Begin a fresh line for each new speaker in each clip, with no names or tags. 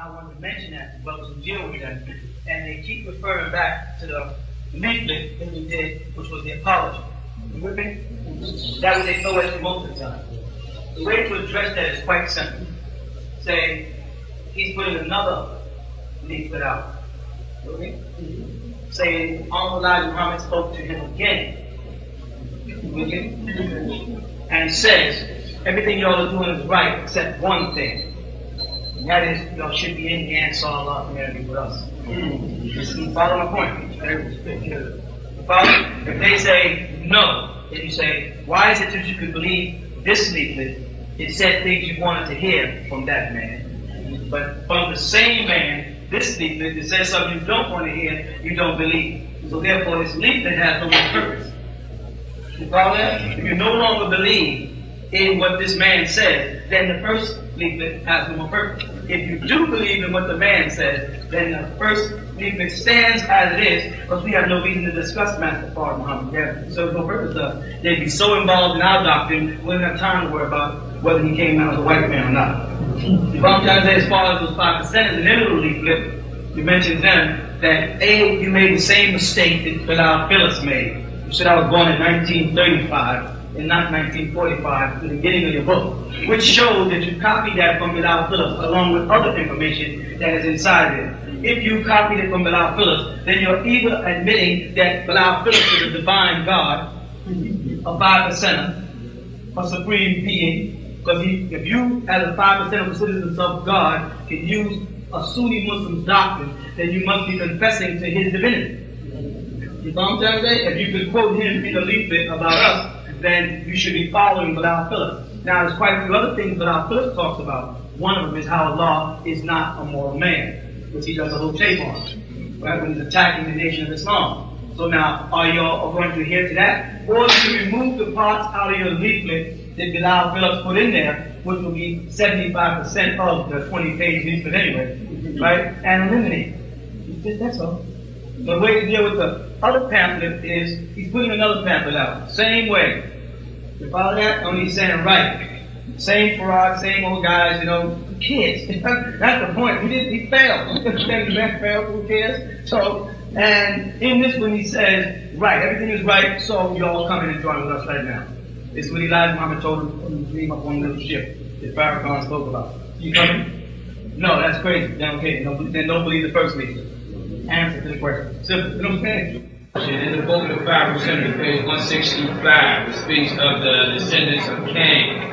I wanted to mention that brothers who deal with them, and they keep referring back to the leaflet that we did, which was the apology. You with me? That way they know to most of the time. The way to address that is quite simple. Say, he's putting another leaflet out. With me? Saying, Elijah Muhammad spoke to him again. With you? And says, everything y'all are doing is right except one thing. That is, y'all should be in the Ansar Allah community with us. You follow my point? If they say no, then you say, why is it that you could believe this leaflet? It said things you wanted to hear from that man. But from the same man, this leaflet, it says something you don't want to hear, you don't believe. So therefore, this leaflet has no purpose. You follow that? If you no longer believe in what this man said, then the first leaflet has no more purpose. If you do believe in what the man says, then the first leaflet stands as it is, because we have no reason to discuss Master Fard Muhammad. Yeah, so no purpose of they'd be so involved in our doctrine, we don't have time to worry about whether he came out as a white man or not. If I'm to say as far as those five percent the middle of you mentioned them that A, you made the same mistake that Bilal Phillips made. You said I was born in 1935 and not 1945, the beginning of your book, which shows that you copied that from Bilal Phillips along with other information that is inside it. If you copied it from Bilal Phillips, then you're either admitting that Bilal Phillips is a divine God, a five percenter, a supreme being, because if you, as a five percent of the citizens of God, can use a Sunni Muslim doctrine, then you must be confessing to his divinity. You know what I'm trying to? If you could quote him in a leaflet about us, then you should be following Bilal Phillips. Now, there's quite a few other things Bilal Phillips talks about. One of them is how Allah is not a moral man, which he does a whole tape on, right, when he's attacking the nation of Islam. So now, are y'all going to adhere to that? Or do you remove the parts out of your leaflet that Bilal Phillips put in there, which will be 75% of the 20-page leaflet anyway, right, and eliminate? That's all. The way to deal with the other pamphlet is he's putting another pamphlet out. Same way. You follow that? Only he's saying right. Same fraud, same old guys, you know, kids. That's the point. He did he failed. the man failed, who cares? So and in this one he says, right, everything is right, so you all come in and join with us right now. Is what Elijah Muhammad told him when he dream up on the little ship that Farrakhan spoke about. You coming? No, that's crazy. Then okay, then don't believe the first leader answer to the question. Simple. You know what I'm?
In the book of the Bible Center, page 165, it speaks of the descendants of Cain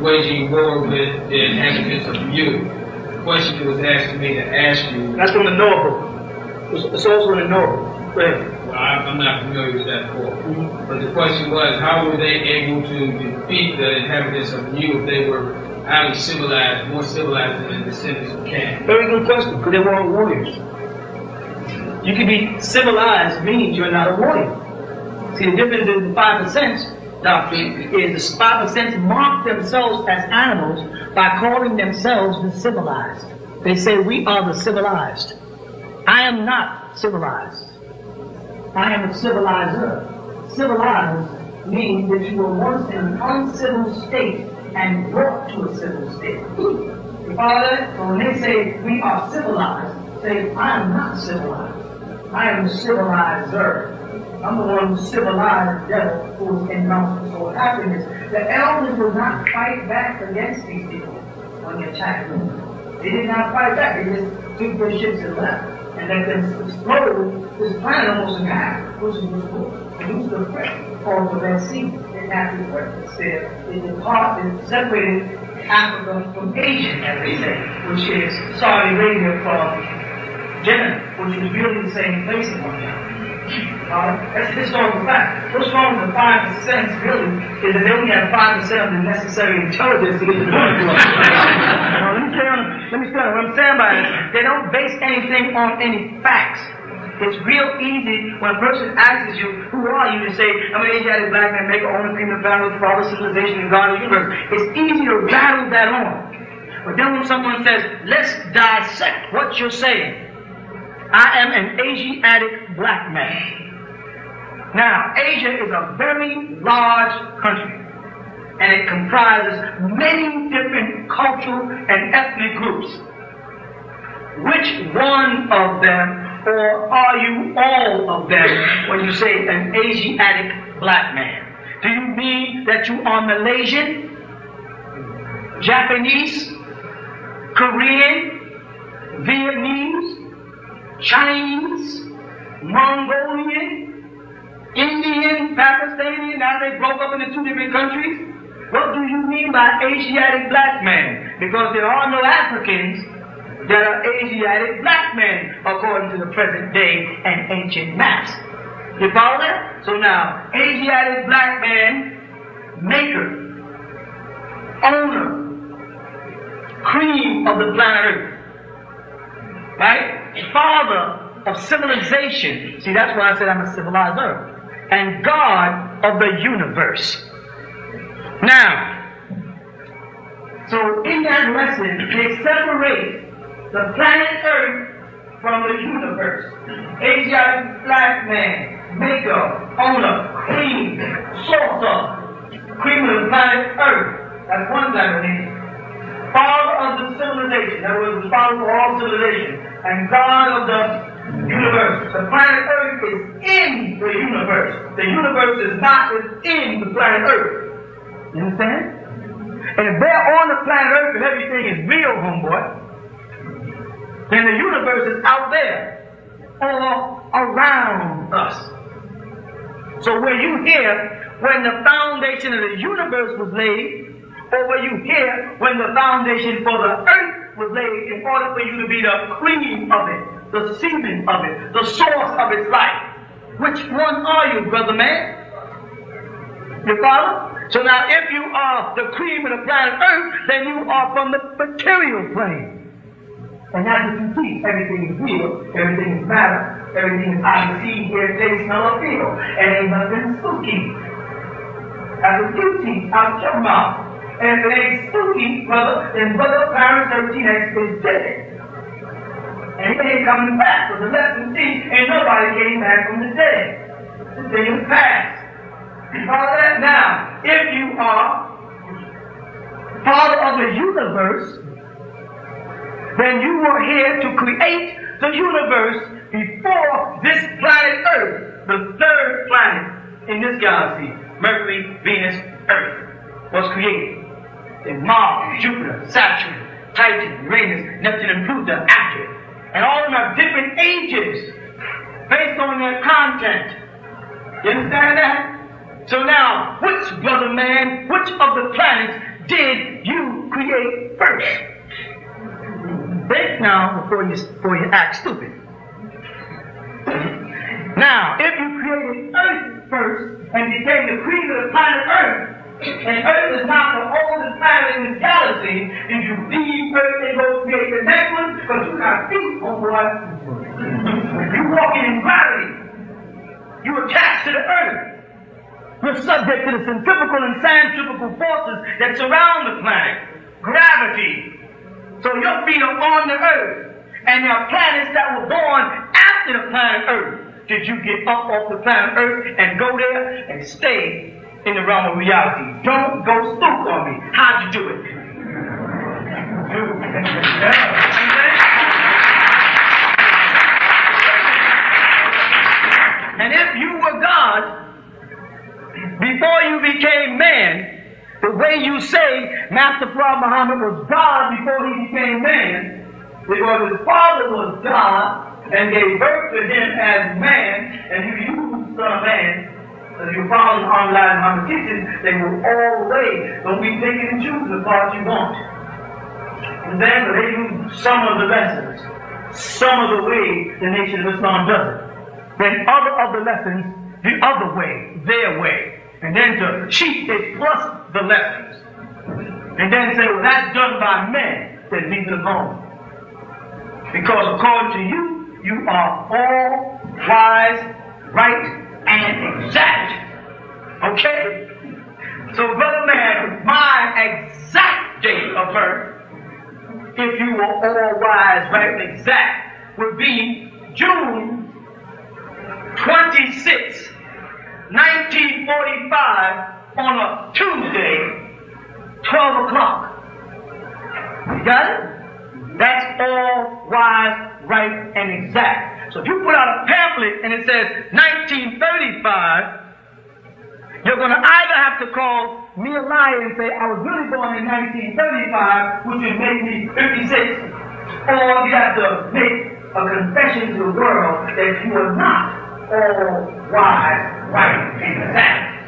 waging war with the inhabitants of you. The question was asked to me to ask you.
That's from the Noah book. It's, it's also in the Noah book.
Well, I'm not familiar with that book. Mm-hmm. But the question was, how were they able to defeat the inhabitants of you if they were highly civilized, more civilized than the descendants of Cain?
Very good question, because they were all warriors. You can be civilized means you're not a warrior. See, the difference in the five percent doctrine is the five percent mark themselves as animals by calling themselves the civilized. They say we are the civilized. I am not civilized. I am a civilizer. Civilized means that you were once in an uncivil state and brought to a civil state. So when they say we are civilized, say I am not civilized. I am the civilizer. I'm the one who civilized the devil who in mountains. Happened is the elders would not fight back against these people when they attacked them. They did not fight back. They just took their ships and left. And let them explode this planet almost in half, which was produced the threat called the Red Sea. It actually threat said it departed, separated Africa from Asia, as they say, which is Saudi Arabia from Which is really the same place at one time. Uh, that's a historical fact. What's wrong with the five percent really is that they only have five percent of the necessary intelligence to get the point across. let me tell you, let me tell you what I'm saying by this. They don't base anything on any facts. It's real easy when a person asks you, who are you, to say, I'm an Asiatic black man, make own opinion of battle with father, civilization, and God of the universe. It's easy to rattle that on. But then when someone says, let's dissect what you're saying, I am an Asiatic black man. Now, Asia is a very large country, and it comprises many different cultural and ethnic groups. which one of them, or are you all of them when you say an Asiatic black man? Do you mean that you are Malaysian, Japanese, Korean, Vietnamese, Chinese, Mongolian, Indian, Pakistani, now they broke up into two different countries? What do you mean by Asiatic black man? Because there are no Africans that are Asiatic black men according to the present day and ancient maps. You follow that? So now, Asiatic black man, maker, owner, cream of the planet Earth. Right? Father of civilization. See, that's why I said I'm a civilized earth. And God of the universe. Now, so in that lesson, they separate the planet Earth from the universe. Asiatic black man, maker, owner, queen, source cream of the planet Earth. That's one definition. Father of the civilization, that was the father of all civilization, and God of the universe. The planet Earth is in the universe. The universe is not within the planet Earth. You understand? And if they're on the planet Earth and everything is real, homeboy, then the universe is out there, all around us. So were you here when the foundation of the universe was laid, or were you here when the foundation for the earth was laid in order for you to be the cream of it, the semen of it, the source of its life? Which one are you, brother man? You follow? So now, if you are the cream of the planet Earth, then you are from the material plane. And as you can see, everything is real, everything is matter, everything is I see, hear, taste, smell, or feel. And ain't nothing spooky. As a beauty out your mouth. And ain't brother, then brother Clarence 13X is dead. And he ain't coming back for the lesson see, ain't nobody came back from the dead. The day was past. Follow that? Now, if you are Father of the universe, then you were here to create the universe before this planet Earth, the third planet in this galaxy, Mercury, Venus, Earth, was created. Then Mars, Jupiter, Saturn, Titan, Uranus, Neptune, and Pluto after. And all of them have different ages based on their content. You understand that? So now, which brother man, which of the planets did you create first? Think now before you before you act stupid. Now, if you created Earth first and became the cream of the planet Earth, and Earth is not the oldest planet in the galaxy, did you leave Earth and go create the next one? Because you got feet, oh boy. You're walking in gravity. You're attached to the Earth. We're subject to the centrifugal and centrifugal forces that surround the planet. Gravity. So your feet are on the earth. And there are planets that were born after the planet Earth. Did you get up off the planet Earth and go there and stay in the realm of reality? Don't go spook on me. How'd you do it? and if you were God, before you became man, the way you say Master Prophet Muhammad was God before he became man, because his father was God and gave birth to him as man, and you used of Man. As you follow online Muhammad teaching, they will all way. Don't be picking and choosing the parts you want. And then they use some of the lessons, some of the way the nation of Islam does it. Then other of the lessons, the other way, their way. And then to cheat, they plus the lessons. And then say, well, that's done by men. Then leave it alone. Because according to you, you are all wise, right, and exact. Okay? So, brother man, my exact date of birth, if you were all wise, right, and exact, would be June 26, 1945, on a Tuesday, 12 o'clock. You got it? That's all wise, right, and exact. So if you put out a pamphlet and it says 1935, you're going to either have to call me a liar and say I was really born in 1935, which would make me 56, or you have to make a confession to the world that you are not all wise, right, and exact.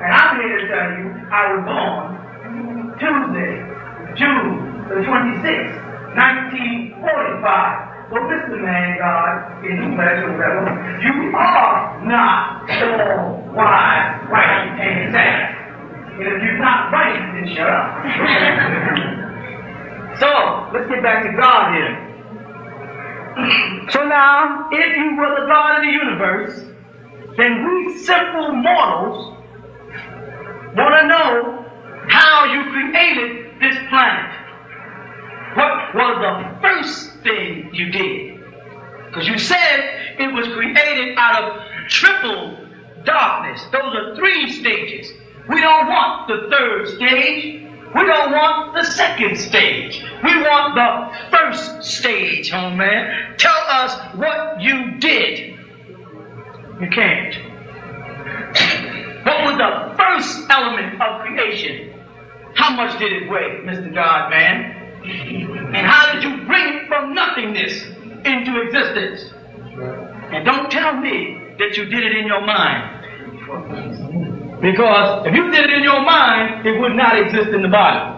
And I'm here to tell you I was born Tuesday, June the 26th, 1945. So, Mr. Man God, in flesh or whatever, you are not all wise, right, and exact. And if you're not right, then shut up. so, let's get back to God here. So now, if you were the God of the universe, then we simple mortals want to know how you created this planet. What was the first thing you did? Because you said it was created out of triple darkness. Those are three stages. We don't want the third stage. We don't want the second stage. We want the first stage, home man. Tell us what you did. You can't. What was the first element of creation? How much did it weigh, Mr. God man? And how did you bring from nothingness into existence? And don't tell me that you did it in your mind. Because if you did it in your mind, it would not exist in the body.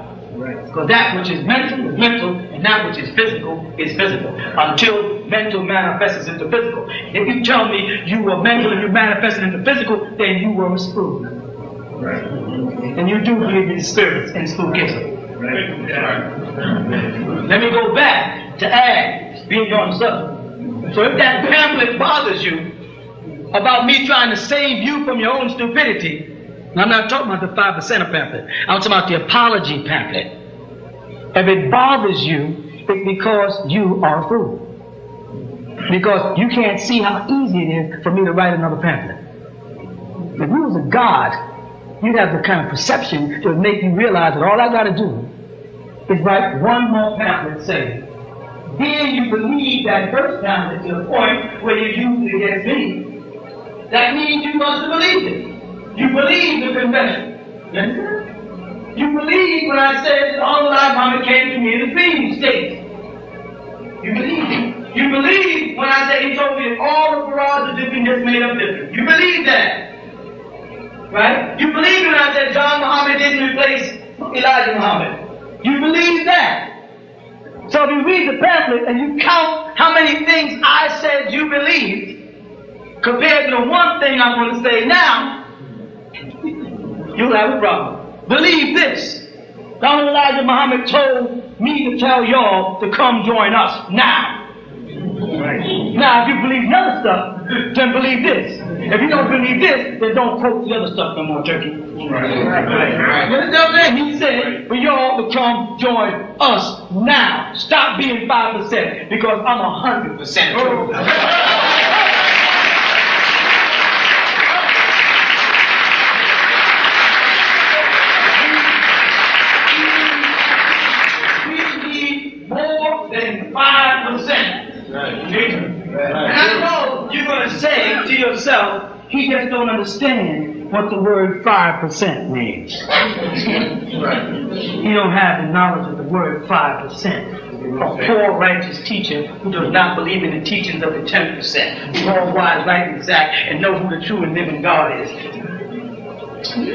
Because that which is mental is mental, and that which is physical is physical. Until mental manifests into physical. If you tell me you were mental and you manifested into physical, then you were a spook. And you do believe in spirits and spookism. Let me go back to add, being on subject. So if that pamphlet bothers you about me trying to save you from your own stupidity, I'm not talking about the five percent pamphlet. I'm talking about the apology pamphlet. If it bothers you, it's because you are a fool. Because you can't see how easy it is for me to write another pamphlet. If you was a God, you'd have the kind of perception to make you realize that all I got to do is write one more pamphlet saying, then you believe that first pamphlet to the point where you use it against me. That means you must have believed it. You believe the confession. Yes, You believe when I said that all that Muhammad came to me in the dream state. You believe it. You believe when I said he told me all the Qurans are just made up different. You believe that. Right? You believe when I said John Muhammad didn't replace Elijah Muhammad. You believe that. So if you read the pamphlet and you count how many things I said you believed, compared to the one thing I'm going to say now, you'll have a problem. Believe this. Donald Elijah Muhammad told me to tell y'all to come join us now. Now, if you believe the other stuff, then believe this. If you don't believe this, then don't quote the other stuff no more, Turkey. Right. He said for y'all to come join us now. Stop being 5% because I'm 100% true. We need more than 5%. And I know you're going to he just don't understand what the word 5% means. He don't have the knowledge of the word 5%. A poor righteous teacher who does not believe in the teachings of the 10%, who's all wise, right, and exact, and know who the true and living God is. you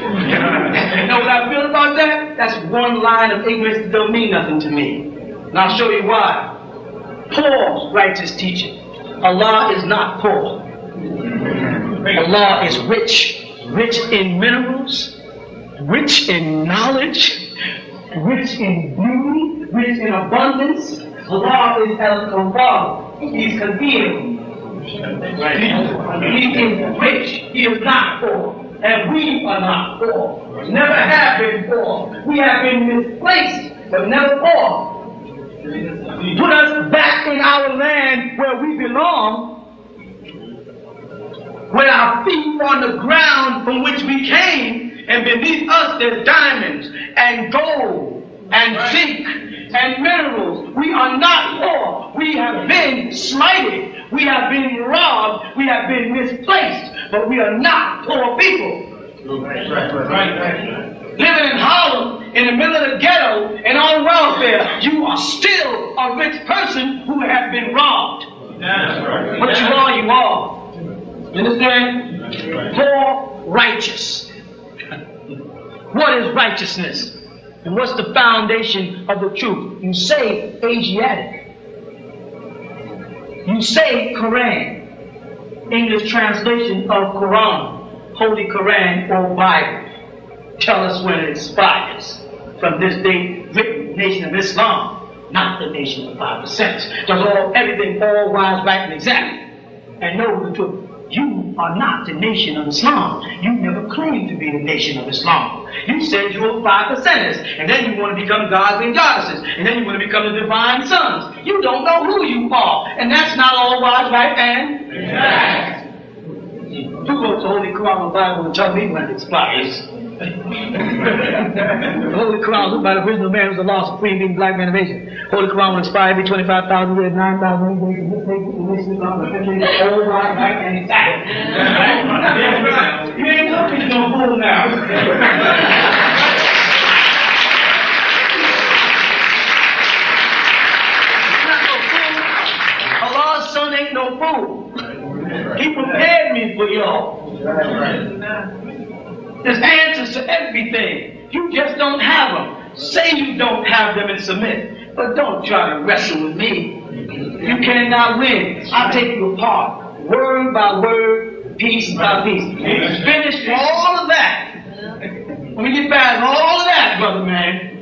know what I feel about that? That's one line of ignorance that don't mean nothing to me. And I'll show you why. Poor righteous teaching. Allah is not poor. Allah is rich. Rich in minerals, rich in knowledge, rich in beauty, rich in abundance. Allah is El Kawwab. He's Kadir. He is rich. He is not poor. And we are not poor. Never have been poor. We have been misplaced, but never poor. Put us back in our land where we belong, with our feet on the ground from which we came, and beneath us there's diamonds and gold and zinc and minerals. We are not poor. We have been slighted. We have been robbed. We have been misplaced. But we are not poor people. Living in Harlem, in the middle of the ghetto, and on welfare, you are still a rich person who has been robbed. What you are, you are. Understand? Poor righteous. What is righteousness? And what's the foundation of the truth? You say Asiatic. You say Quran. English translation of Quran, Holy Quran or Bible. Tell us when it expires. From this date, written Nation of Islam, not the nation of five percent. Does all everything all wise, right, and exact. And know the truth. You are not the nation of Islam. You never claimed to be the nation of Islam. You said you were five percenters, and then you want to become gods and goddesses, and then you want to become the divine sons. You don't know who you are, and that's not all wise, right, and exact. You go to Holy Quran and Bible and tell me when it expires. The Holy Quran by the original man who's the law supreme being black man of Asia. Holy Quran will expire every 25,000 years, 9,000 years, and this nation on the old right, and exact. You ain't looking no fool now. Son ain't no fool. He prepared me for y'all. There's answers to everything. You just don't have them. Say you don't have them and submit. But don't try to wrestle with me. You cannot win. I'll take you apart. Word by word, piece by piece. Finish all of that. When we get past all of that, brother man,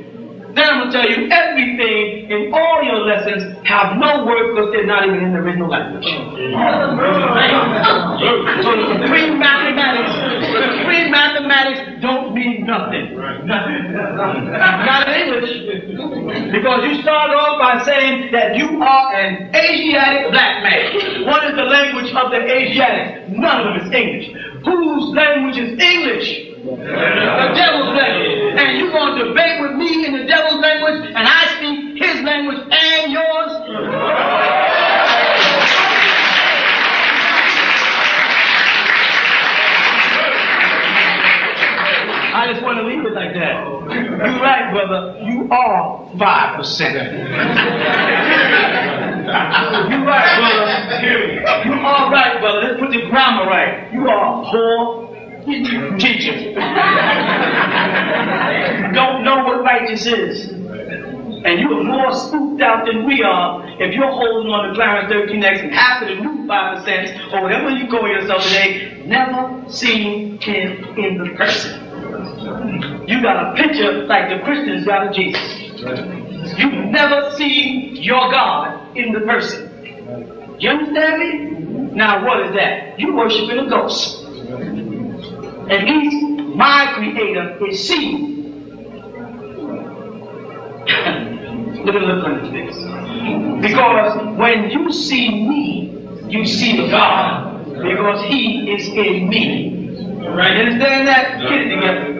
then I'm going to tell you everything in all your lessons have no word because they're not even in the original language. So the supreme mathematics, the supreme mathematics don't mean nothing. Not in English. Because you start off by saying that you are an Asiatic black man. What is the language of the Asiatic? None of them is English. Whose language is English? The devil's language. And you going to debate with me in the devil's language, and I speak his language and yours? I just want to leave it like that. You're right, brother. You are five percent. You're right, brother. You are right, brother. Let's put the grammar right. You are poor teacher. Don't know what righteous is. And you are more spooked out than we are if you're holding on to Clarence 13X and half of the new 5% or whatever you call yourself today, never seen him in the person. You got a picture like the Christians got of Jesus. You've never see your God in the person. You understand me? Now what is that? You worshiping a ghost. At least my creator is seen. Look at the look on his face. Because when you see me, you see God. Because he is in me. Right? You understand that? Get it together.